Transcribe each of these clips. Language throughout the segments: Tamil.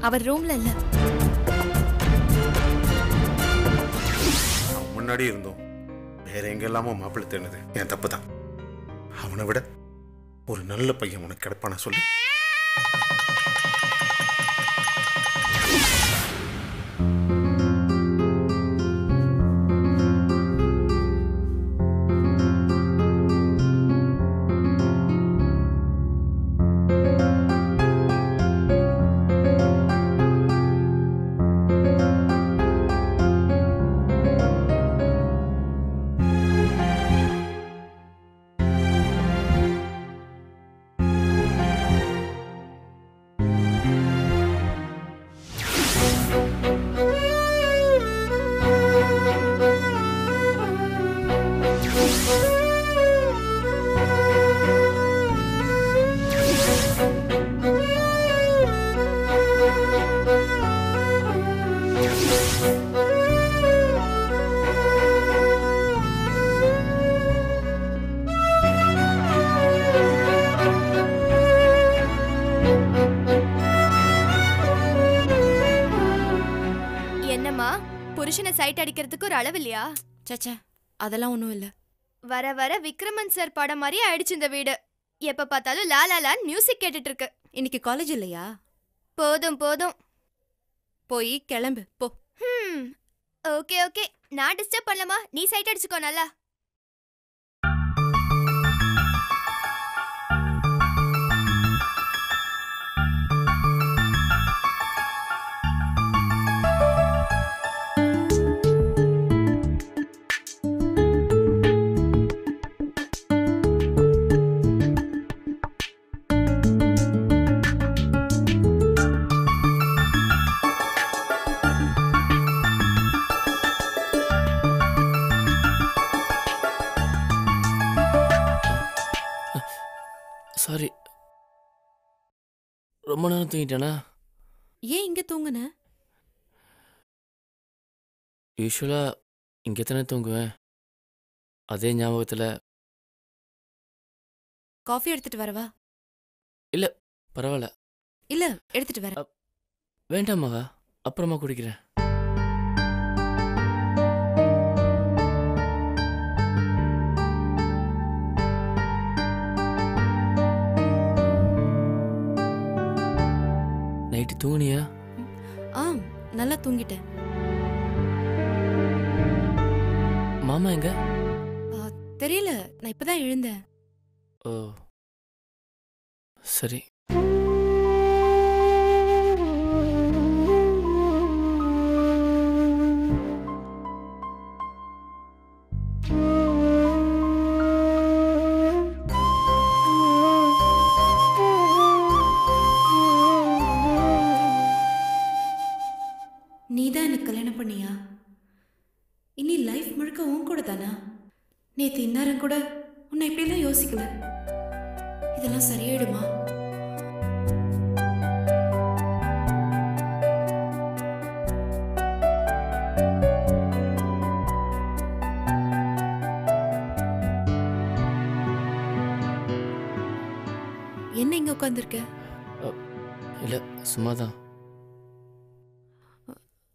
அவர் ரூம்ல இல்ல. முன்னாடி இருந்தோம். வேற எங்கெல்லாமோ மாப்பிள்ளை தேடுனது. என் தப்பு தான். அவனை விட ஒரு நல்ல பையன் உனக்கு கிடப்பான சொல்லு. சைட் அடிக்கிறதுக்கு ஒரு அளவு இல்லையா? சச்சா அதெல்லாம் ஒன்றும் இல்லை. வர வர விக்ரமன் சார் படம் மாதிரி ஆயிடுச்சு இந்த வீடு. எப்ப பார்த்தாலும் லா லா லான்னு மியூசிக் கேட்டுட்டு இருக்கு இன்னைக்கு காலேஜ் இல்லையா? போதும் போதும். போய் கிளம்பு போ. Okay okay. நான் டிஸ்டர்ப் பண்ணலமா? நீ சைட் அடிச்சுக்கோ நல்லா. ரொம்ப நேரம் தூங்கிட்டேனா? ஏன் இங்க தூங்குன? யூஸ்வலாக இங்கே தானே தூங்குவேன். அதே ஞாபகத்தில் காஃபி எடுத்துட்டு வரவா பரவாயில்ல இல்ல எடுத்துட்டு வரேன். வேண்டாம் மகா அப்புறமா குடிக்கிறேன். நைட்டு தூங்குனியா? ஆ நல்லா தூங்கிட்டேன். மாமா எங்க? தெரியல. நான் இப்பதான் எழுந்தேன். ஓ சரி.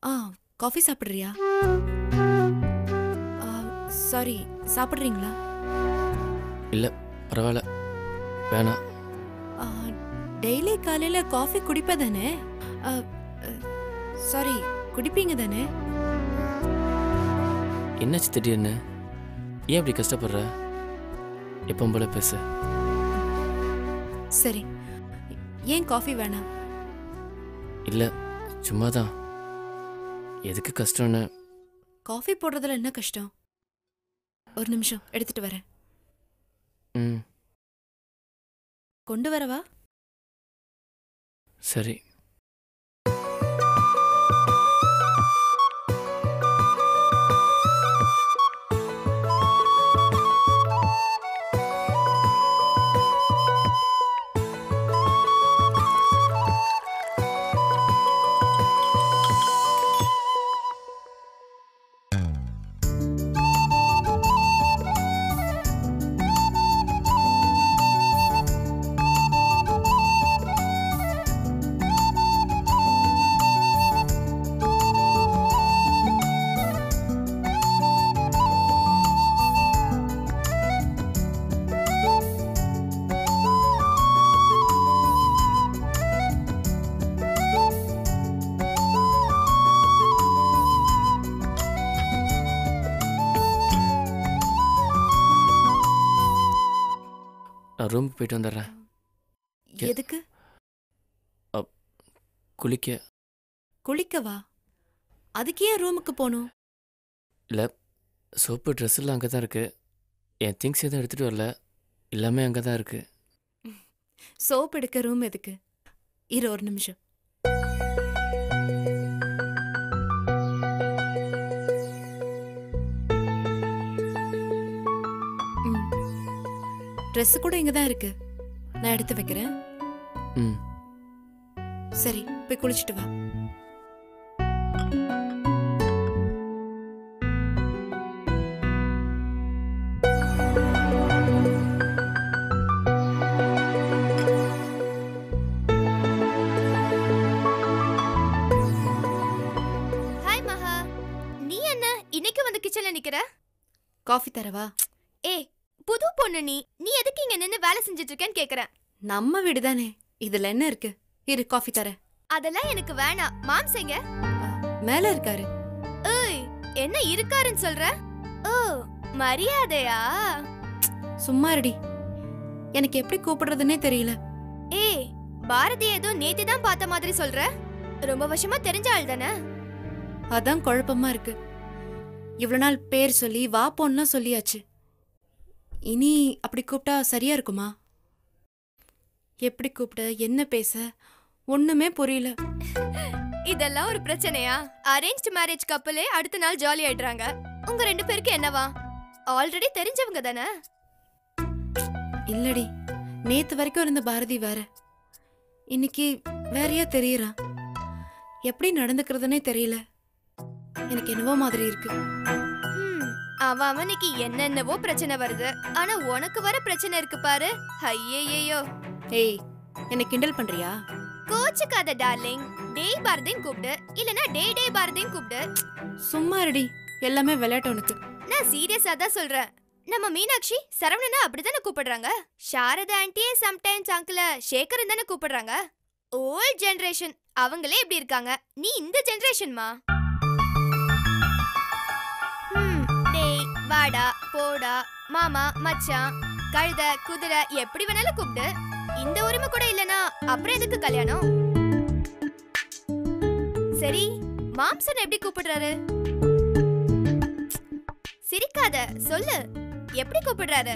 ஆ காஃபி சாப்பிட்றியா? சாரி சாப்பிட்றீங்களா? இல்லை பரவாயில்ல. வேணாம் டெய்லி காலையில காஃபி குடிப்ப தானே சாரி குடிப்பீங்க தானே? என்னாச்சு திடீர்னு? ஏன் இப்படி கஷ்டப்படுற? எப்போ போல பேசு. சரி ஏன் காஃபி வேணாம்? இல்லை சும்மா தான் எதுக்கு கஷ்டம்னு? காஃபி போடுறதுல என்ன கஷ்டம்? ஒரு நிமிஷம் எடுத்துட்டு வரேன். ம். கொண்டு வரவா? சரி. ரூமுக்கு போயிட்டு வந்துடுறேன். எதுக்கு? குளிக்க. குளிக்கவா? அதுக்கு ஏன் ரூமுக்கு போகணும்? இல்லை சோப்பு ட்ரெஸ் எல்லாம் அங்கே தான் இருக்குது என் திங்ஸ் எதுவும் எடுத்துகிட்டு வரல. எல்லாமே அங்கே தான் இருக்குது சோப் எடுக்க ரூம் எதுக்கு? இரு ஒரு நிமிஷம். ட்ரெஸ் கூட இங்க தான் இருக்கு. நான் எடுத்து வைக்கிறேன். ம். சரி போய் குளிச்சுட்டு வா. ஹாய் மகா நீ என்ன? இன்னைக்கு வந்து கிச்சன்ல நிக்கிற? காஃபி தரவா? ஏய் புது பொண்ணு நீ. இங்க நின்னு வேலை செஞ்சுட்டு இருக்கேன்னு கேக்குறேன். நம்ம வீடு தானே இதுல என்ன இருக்கு? இரு காஃபி தரேன். அதெல்லாம் எனக்கு வேணாம். மாம்ஸ் எங்க மேல இருக்காரு. ஏய் என்ன இருக்காருன்னு சொல்ற? ஓ மரியாதையா? சும்மா இருடி. எனக்கு எப்படி கூப்பிடுறதுன்னே தெரியல. ஏய் பாரதி ஏதோ நேத்து தான் பார்த்த மாதிரி சொல்ற? ரொம்ப வருஷமா தெரிஞ்ச ஆள் தானே? அதான் குழப்பமா இருக்கு. இவ்வளவு நாள் பேர் சொல்லி வா போன்லாம் சொல்லியாச்சு. இனி அப்படி கூப்பிட்டா சரியா இருக்குமா? எப்படி கூப்பிட என்ன பேச? ஒண்ணுமே புரியல. இதெல்லாம் ஒரு பிரச்சனையா? அரேஞ்ச்டு மேரேஜ் கப்பலே அடுத்த நாள் ஜாலி ஆயிடுறாங்க. உங்க ரெண்டு பேருக்கு என்னவா? ஆல்ரெடி தெரிஞ்சவங்க தானே? இல்லடி. நேத்து வரைக்கும் இருந்த பாரதி வேற. இன்னைக்கு வேறையா தெரியறான் எப்படி நடந்துக்கிறதுனே தெரியல. எனக்கு என்னவோ மாதிரி இருக்கு. அவன் அவனுக்கு என்னென்னவோ பிரச்சனை வருது. ஆனா உனக்கு வர பிரச்சனை இருக்கு பாரு. ஐயையோ ஏய் என்ன கிண்டல் பண்றியா? கோச்சுக்காத டார்லிங். டேய் பாரதின்னு கூப்பிடு. இல்லனா டே டே பாரதின்னு கூப்பிடு. சும்மா இருடி. எல்லாமே விளையாட்டு உனக்கு. நான் சீரியஸா தான் சொல்றேன். நம்ம மீனாட்சி சரவணனா அப்படிதானே கூப்பிடுறாங்க? சாரதா ஆண்டியே சம்டைம்ஸ் அங்கிள சேகரன் தானே கூப்பிடுறாங்க? Old generation. அவங்களே இப்படி இருக்காங்க. நீ இந்த ஜெனரேஷன்மா? வாடா போடா மாமா மச்சான் கழுத குதிரை எப்படி வேணாலும் கூப்பிடு. இந்த உரிமை கூட இல்லனா அப்புறம் எதுக்கு கல்யாணம்? சரி மாம்சன் எப்படி கூப்பிடுறாரு? சிரிக்காத சொல்லு எப்படி கூப்பிடுறாரு?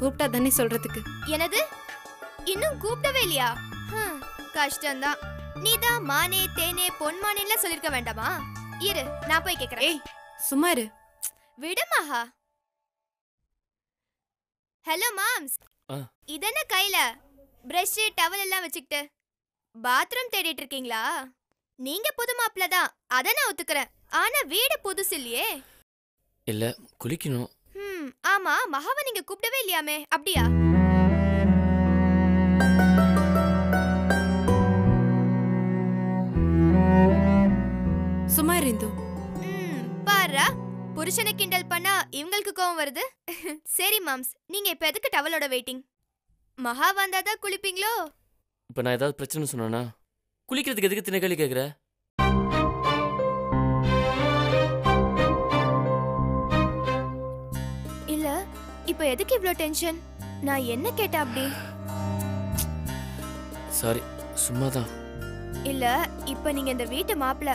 கூப்பிட்டா தானே சொல்றதுக்கு. எனது இன்னும் கூப்பிடவே இல்லையா? கஷ்டம்தான். நீதான் மானே தேனே பொன்மானேலாம் சொல்லிருக்க வேண்டாமா? இரு நான் போய் கேக்குறேன். சும்மா இரு. விடுமாஹா ஹலோ மாம்ஸ் ஆ. இதென்ன கையில? பிரஷ் டவல் எல்லாம் வச்சுக்கிட்டு. பாத்ரூம் தேடிட்டு இருக்கீங்களா நீங்க புது மாப்பிள்ள தான். அத நான் ஒத்துக்கிறேன். ஆனா வீடு புதுசு இல்லையே. இல்லை குளிக்கணும். ம் ஆமா மகாவை நீங்க கூப்பிடவே இல்லையாமே. அப்படியா? சும்மா இரு இந்து. ம் பாரா. புருஷனை கிண்டல் பண்ணா இவங்களுக்கு கோவம் வருது? சரி மாம்ஸ். நீங்க இப்ப எதுக்கு டவலோட வெயிட்டிங் மகா வந்தாதான் குளிப்பீங்களோ? இப்போ நான் ஏதாவது பிரச்சனை சொன்னேன்னா குளிக்கிறதுக்கு எதுக்கு திணைக்காளி கேட்குற இல்ல இப்ப எதுக்கு இவ்ளோ டென்ஷன் நான் என்ன கேட்டேன் அப்படி? சாரி சும்மா தான் இல்ல இப்ப நீங்க இந்த வீட்டு மாப்பிள்ள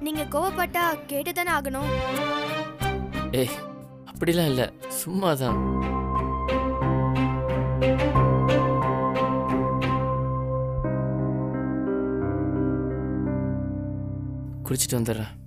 நீங்க கோவப்பட்டா கேட்டுதானே ஆகணும். ஏய் அப்படிலாம் இல்லை. சும்மா தான் குளிச்சுட்டு வந்துடுறேன்.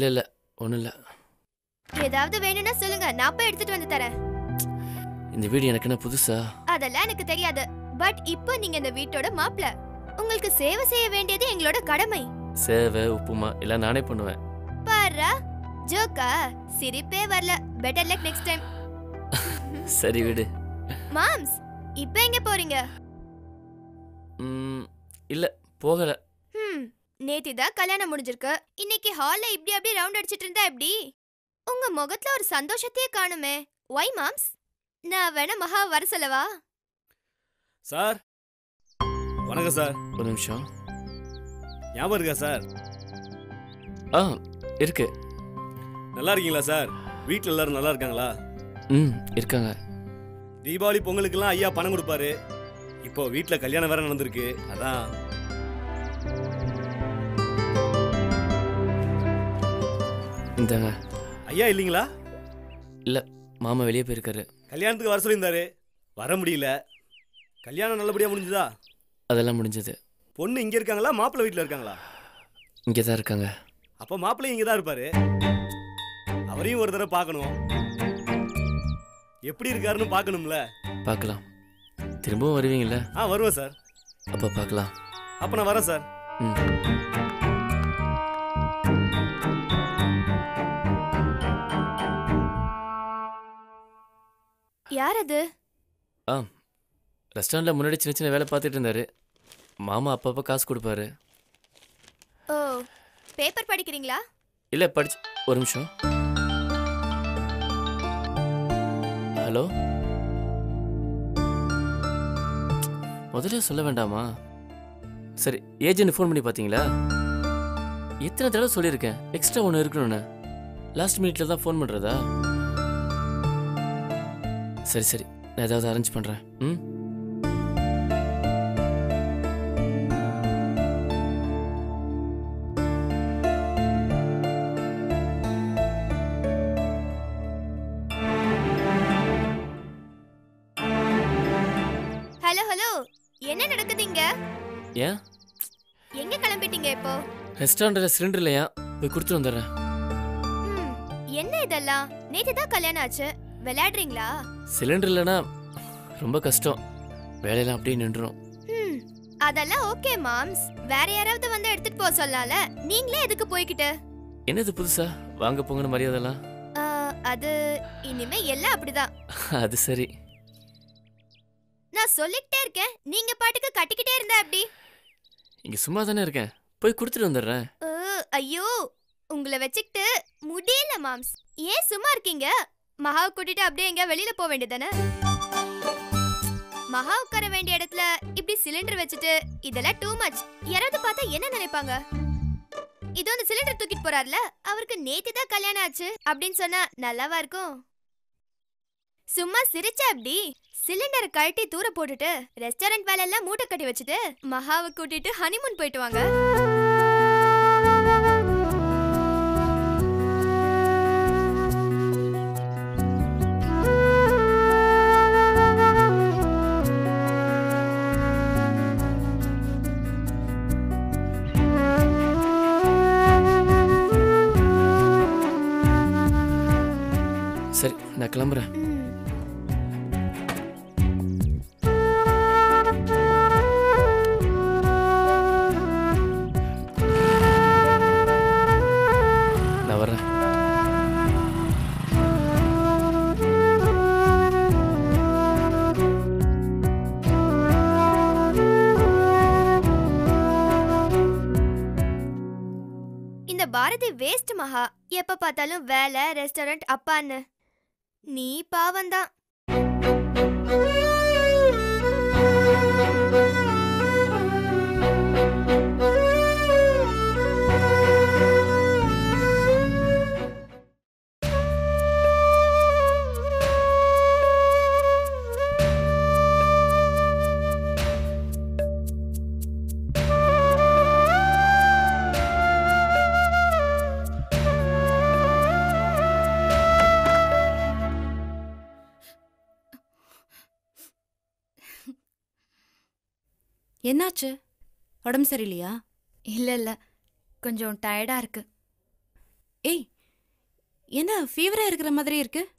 இல்லை இல்லை. ஒன்றும் இல்லை ஏதாவது வேணும்னா சொல்லுங்க. நான் போய் எடுத்துட்டு வந்து தரேன். இந்த வீடு எனக்கு என்ன புதுசா? அதெல்லாம் எனக்கு தெரியாது. பட் இப்போ நீங்க இந்த வீட்டோட மாப்பிள. உங்களுக்கு சேவை செய்ய வேண்டியது எங்களோட கடமை. சேவை உப்புமா எல்லாம் நானே பண்ணுவேன். பாரா ஜோக்கா சிரிப்பே வரல. பெட்டர் லக் நெக்ஸ்ட் டைம் சரி விடு. மாம்ஸ் இப்போ எங்க போறீங்க? ம், இல்லை போகலை. நேத்தி தான் கல்யாணம் முடிஞ்சிருக்கு. இன்னைக்கு ஹால்ல இப்படி அப்படியே ரவுண்ட் அடிச்சிட்டு இருந்தா எப்படி? உங்க முகத்துல ஒரு சந்தோஷத்தையே காணுமே. ஒய் மாம்ஸ் நான் வேணா மகா வர சொல்லவா? சார். வணக்கம் சார். ஒரு நிமிஷம். ஞாபகம் இருக்கா சார்? ஆ இருக்கு. நல்லா இருக்கீங்களா சார்? வீட்டில் எல்லாரும் நல்லா இருக்காங்களா? ம் இருக்காங்க. தீபாவளி பொங்கலுக்கெல்லாம் ஐயா பணம் கொடுப்பாரு. இப்போ வீட்டில் கல்யாணம் வேற நடந்திருக்கு. அதான். இந்தாங்க ஐயா இல்லைங்களா? இல்லை மாமா வெளியே போயிருக்காரு. கல்யாணத்துக்கு வர சொல்லியிருந்தாரு. வர முடியல. கல்யாணம் நல்லபடியாக முடிஞ்சுதா? அதெல்லாம் முடிஞ்சது. பொண்ணு இங்கே இருக்காங்களா? மாப்பிள்ளை வீட்டில் இருக்காங்களா? இங்கே தான் இருக்காங்க. அப்போ மாப்பிள்ளை இங்கே தான் இருப்பாரு. அவரையும் ஒரு தடவை பார்க்கணும். எப்படி இருக்காருன்னு பார்க்கணும்ல. பார்க்கலாம். திரும்பவும் வருவீங்கல்ல? ஆ வருவேன் சார். அப்போ பார்க்கலாம். அப்போ நான் வரேன் சார். ம். யார் அது ஆ ரெஸ்டாரண்ட்டில் முன்னாடி சின்ன சின்ன வேலை பார்த்துட்டு இருந்தாரு. மாமா அப்பப்போ காசு கொடுப்பாரு. ஓ பேப்பர் படிக்கிறீங்களா? இல்லை படிச்சு ஒரு நிமிஷம். ஹலோ? முதல்ல சொல்ல வேண்டாமா? சரி ஏஜென்ட் ஃபோன் பண்ணி பார்த்தீங்களா? எத்தனை தடவை சொல்லியிருக்கேன். எக்ஸ்ட்ரா ஒன்று இருக்கணும்னு. லாஸ்ட் மினிட்ல தான் ஃபோன் பண்ணுறதா சரி சரி. நான் ஏதாவது அரேஞ்ச் பண்ணுறேன் ம்? ஹலோ ஹலோ என்ன நடக்குது இங்க? ஏன்? எங்க கிளம்பிட்டீங்க இப்போ? ரெஸ்டாரண்ட்டில் சிலிண்டர் இல்லையா? போய் கொடுத்துட்டு வந்துடுறேன். ம், என்ன இதெல்லாம்? நேத்து தான் கல்யாணம் ஆச்சு. விளையாடுறீங்களா? சிலிண்டர் இல்லைன்னா ரொம்ப கஷ்டம். வேலையெல்லாம் அப்படியே நின்றுடும் ம், அதெல்லாம் ஓகே மாம்ஸ். வேற யாராவது வந்து எடுத்துட்டு போக சொல்லலாம்ல நீங்களே எதுக்கு போய்கிட்டு என்னது புதுசா? வாங்க போங்கன்னு மரியாதைலாம். ஆ, அது இனிமே எல்லாம் அப்படிதான். அது சரி. நான் சொல்லிக்கிட்டே இருக்கேன். நீங்க பாட்டுக்கு கட்டிக்கிட்டே இருந்தா எப்படி? இங்கே சும்மா தானே இருக்கேன். போய் கொடுத்துட்டு வந்துடுறேன். ஐயோ. உங்களை வச்சுக்கிட்டு முடியல மாம்ஸ். ஏன் சும்மா இருக்கீங்க? மகா கூட்டிட்டு அப்படியே எங்க வெளியில போக வேண்டியதானே மகா உட்கார வேண்டிய இடத்துல இப்படி சிலிண்டர் வச்சுட்டு இதெல்லாம் டூ மச் யாராவது பார்த்தா என்ன நினைப்பாங்க? இது வந்து சிலிண்டர் தூக்கிட்டு போறாருல அவருக்கு நேத்து தான் கல்யாணம் ஆச்சு அப்படின்னு சொன்னா நல்லாவா இருக்கும்? சும்மா சிரிச்சா அப்படி சிலிண்டரை கழட்டி தூர போட்டுட்டு ரெஸ்டாரண்ட் வேலை எல்லாம் மூட்டை கட்டி வச்சுட்டு மகாவை கூட்டிட்டு ஹனிமூன் போயிட்டு வாங்க. இந்த வேஸ்ட் மகா? எப்ப பார்த்தாலும் வேலை ரெஸ்டாரண்ட் அப்பான்னு. நீ பாவம்தான். என்னாச்சு? உடம்பு சரியில்லையா? இல்ல இல்ல கொஞ்சம் டயர்டா இருக்கு. ஏய் என்ன ஃபீவரா இருக்கிற மாதிரி இருக்கு?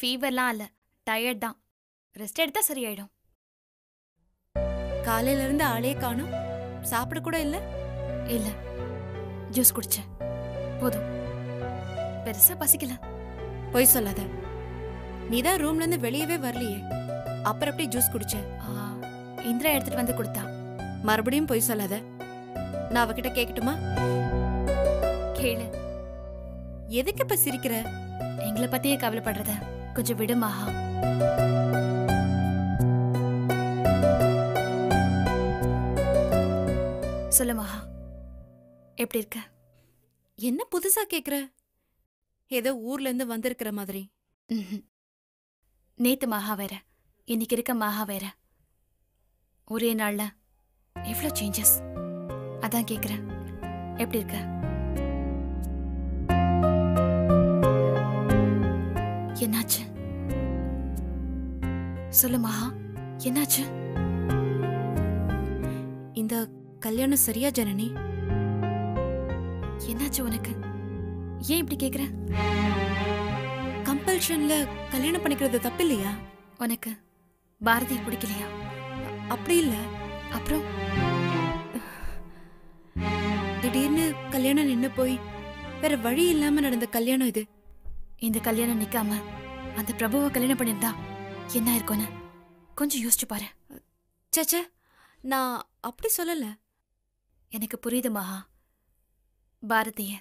ஃபீவர்லாம் இல்ல. டயர்ட் தான். ரெஸ்ட் எடுத்தா சரியாயிடும். காலையில இருந்து ஆளே காணும். சாப்பிட கூட இல்ல? இல்ல. ஜூஸ் குடிச்சேன். போதும். பெருசா பசிக்கல. பொய் சொல்லாத. நீ தான் ரூம்ல இருந்து வெளியவே வரலையே. அப்புறம் எப்படி ஜூஸ் குடிச்ச? இந்திரா எடுத்துட்டு வந்து கொடுத்தா மறுபடியும் பொய் சொல்லாத. நான் அவகிட்ட கேக்கட்டுமா? கேளு. எதுக்கு இப்ப சிரிக்கிற? எங்களை பத்தியே கவலைப்படுறத. கொஞ்சம் விடு சொல்லுமாஹா சொல்லு எப்படி இருக்க? என்ன புதுசா கேக்குற? ஏதோ ஊர்ல இருந்து வந்திருக்கிற மாதிரி. நேத்து மகா வேற. இன்னைக்கு இருக்க மகா வேற. ஒரே நாள்ல எவ்வளோ சேஞ்சஸ் அதான் கேக்குறேன். எப்படி இருக்க? என்னாச்சு? சொல்லு மகா என்னாச்சு? இந்த கல்யாணம் சரியா ஜனனி? என்னாச்சு உனக்கு? ஏன் இப்படி கேக்குற? கம்பல்ஷன்ல கல்யாணம் பண்ணிக்கிறது தப்பு இல்லையா உனக்கு பாரதி பிடிக்கலையா? அப்படி இல்ல. அப்புறம் திடீர்னு கல்யாணம் நின்னு போய் வேற வழி இல்லாம நடந்த கல்யாணம் இது. இந்த கல்யாணம் நிக்காம அந்த பிரபுவை கல்யாணம் பண்ணிருந்தா என்ன இருக்கும்னு கொஞ்சம் யோசிச்சு பாரு. சச்ச நான் அப்படி சொல்லல. எனக்கு புரியுது மகா. பாரதிய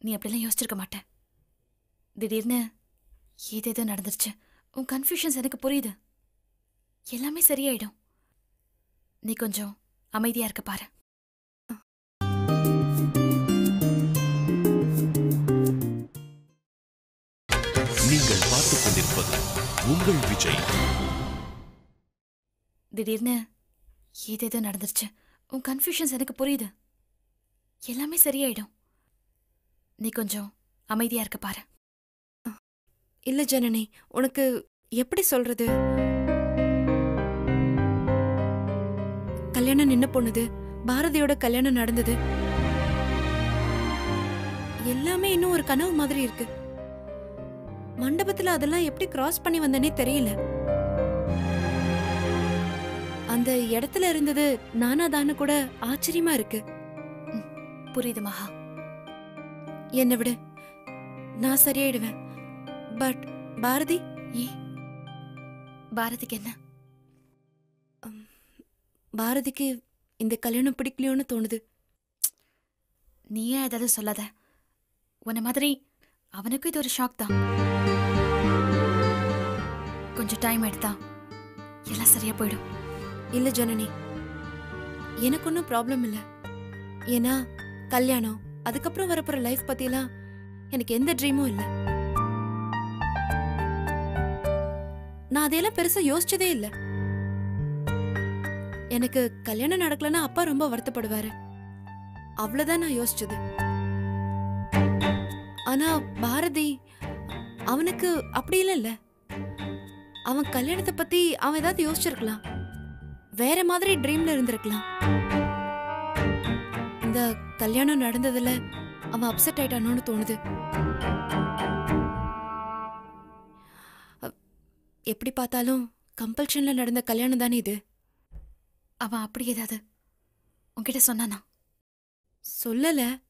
நீ அப்படிலாம் யோசிச்சிருக்க மாட்ட திடீர்னு ஏதேதோ நடந்துருச்சு. உன் கன்ஃபியூஷன்ஸ் எனக்கு புரியுது. எல்லாமே சரியாயிடும். நீ கொஞ்சம் அமைதியா இருக்க பாரு. நீங்கள் பார்த்துக் கொண்டிருப்பது உங்கள் விஜய். திடீர்னு ஏதேதோ நடந்துருச்சு. உன் கன்ஃபியூஷன்ஸ் எனக்கு புரியுது. எல்லாமே சரியாயிடும். நீ கொஞ்சம் அமைதியா இருக்க பாரு. இல்ல ஜனனி உனக்கு எப்படி சொல்றது? கல்யாணம் நின்னு போனது பாரதியோட கல்யாணம் நடந்தது. எல்லாமே இன்னும் ஒரு கனவு மாதிரி இருக்கு. மண்டபத்துல அதெல்லாம் எப்படி கிராஸ் பண்ணி வந்தனே தெரியல. அந்த இடத்துல இருந்தது நானாதான்னு கூட ஆச்சரியமா இருக்கு. புரியுது மகா. என்னை விடு. நான் சரியாயிடுவேன். பட் பாரதி ஏ பாரதிக்கு என்ன? பாரதிக்கு இந்த கல்யாணம் பிடிக்கலையோன்னு தோணுது. நீயே ஏதாவது சொல்லாத. உன்ன மாதிரி அவனுக்கும் இது ஒரு ஷாக் தான். கொஞ்சம் டைம் எடுத்தா எல்லாம் சரியா போயிடும். இல்ல ஜனனி எனக்கு ஒன்றும் ப்ராப்ளம் இல்ல. ஏன்னா கல்யாணம் அதுக்கப்புறம் வரப்போற லைஃப் பத்திலாம் எனக்கு எந்த ட்ரீமும் இல்ல. நான் அதையெல்லாம் பெருசா யோசிச்சதே இல்ல. எனக்கு கல்யாணம் நடக்கலன்னா அப்பா ரொம்ப வருத்தப்படுவாரு. அவ்வளவுதான் நான் யோசிச்சது. ஆனா பாரதி அவனுக்கு அப்படி இல்லைல்ல. அவன் கல்யாணத்தை பத்தி அவன் ஏதாவது யோசிச்சிருக்கலாம். வேற மாதிரி ட்ரீம்ல இருந்திருக்கலாம். இந்த கல்யாணம் நடந்ததுல அவன் அப்செட் ஆயிட்டானோன்னு தோணுது. எப்படி பார்த்தாலும் கம்பல்ஷன்ல நடந்த கல்யாணம் தானே இது. அவன் அப்படி ஏதாவது உன்கிட்ட சொன்னானா? சொல்லல.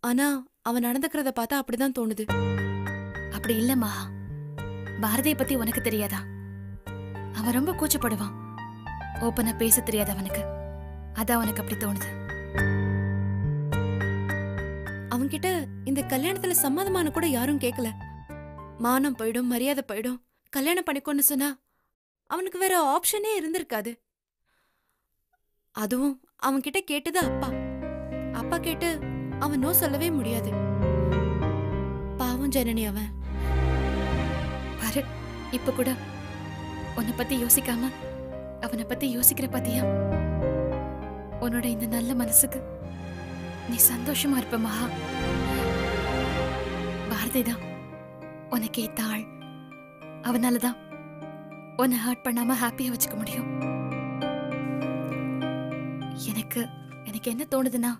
ஆனா அவன் நடந்துக்கிறத பார்த்தா அப்படிதான் தோணுது. அப்படி இல்ல மகா. பாரதியை பத்தி உனக்கு தெரியாதா? அவன் ரொம்ப கூச்சப்படுவான் ஓப்பனா பேச தெரியாது அவனுக்கு. அதான் உனக்கு அப்படி தோணுது. அவன்கிட்ட இந்த கல்யாணத்துல சம்மதமான கூட யாரும் கேட்கல மானம் போயிடும் மரியாதை போயிடும். கல்யாணம் பண்ணிக்கோன்னு சொன்னா அவனுக்கு வேற ஆப்ஷனே இருந்திருக்காது. அதுவும் அவன்கிட்ட கேட்டது அப்பா. அப்பா கேட்டு அவன் நோ சொல்லவே முடியாது. பாவம் ஜனனி அவன். பாரு இப்ப கூட உன்னை பத்தி யோசிக்காம அவனை பத்தி யோசிக்கிற பாத்தியா? உன்னோட இந்த நல்ல மனசுக்கு நீ சந்தோஷமா இருப்ப மகா. பாரதி தான் உனக்கு ஏத்த ஆள். அவனாலதான் உன்னை ஹர்ட் பண்ணாம ஹாப்பியா வச்சுக்க முடியும். எனக்கு எனக்கு என்ன தோணுதுன்னா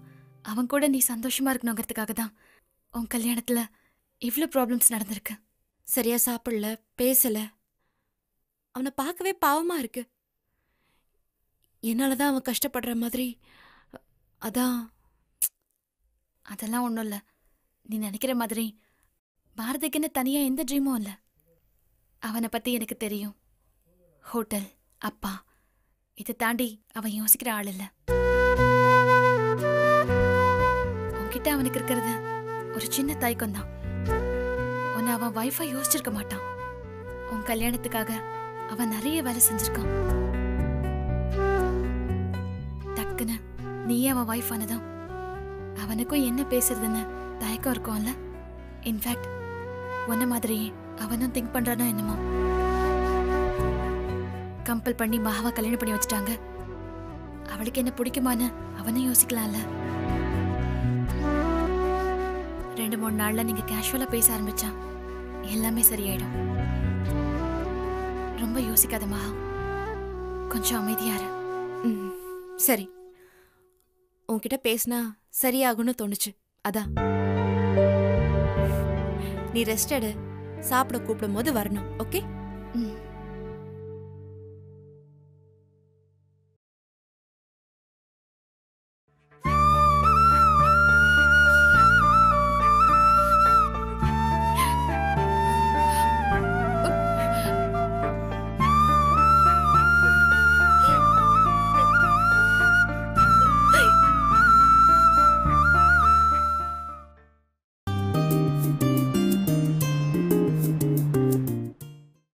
அவன் கூட நீ சந்தோஷமா இருக்கணுங்கிறதுக்காக தான் உன் கல்யாணத்துல இவ்வளோ ப்ராப்ளம்ஸ் நடந்திருக்கு. சரியா சாப்பிடல பேசல. அவனை பார்க்கவே பாவமா இருக்கு. என்னால தான் அவன் கஷ்டப்படுற மாதிரி அதான் அதெல்லாம் ஒன்றும் இல்லை. நீ நினைக்கிற மாதிரி பாரதிக்குன்னு தனியாக எந்த ட்ரீமும் இல்லை. அவனை பற்றி எனக்கு தெரியும். ஹோட்டல் அப்பா. இதை தாண்டி அவன் யோசிக்கிற ஆள் இல்ல. உன்கிட்ட அவனுக்கு இருக்கிறது ஒரு சின்ன தயக்கம் தான் உன்னை அவன் வைஃபை யோசிச்சிருக்க மாட்டான். உன் கல்யாணத்துக்காக அவன் நிறைய வேலை செஞ்சிருக்கான். டக்குன்னு நீயே அவன் வைஃப் ஆனதும் அவனுக்கும் என்ன பேசுறதுன்னு தயக்கம் இருக்கும்ல? இன்ஃபேக்ட் உன்ன மாதிரியே அவனும் திங்க் பண்றானோ என்னமோ. கம்பல் பண்ணி மகாவை கல்யாணம் பண்ணி வச்சுட்டாங்க. அவளுக்கு என்ன பிடிக்குமான்னு அவனும் யோசிக்கலாம்ல. ரெண்டு மூணு நாள்ல நீங்க கேஷுவலா பேச ஆரம்பிச்சா எல்லாமே சரியாயிடும். ரொம்ப யோசிக்காத மகா கொஞ்சம் அமைதியா இரு. ம், சரி. உன்கிட்ட பேசினா சரியாகும்னு தோணுச்சு. அதான் நீ ரெஸ்ட் எடு. சாப்பிட கூப்பிடும் போது வரணும் ஓகே? ம்.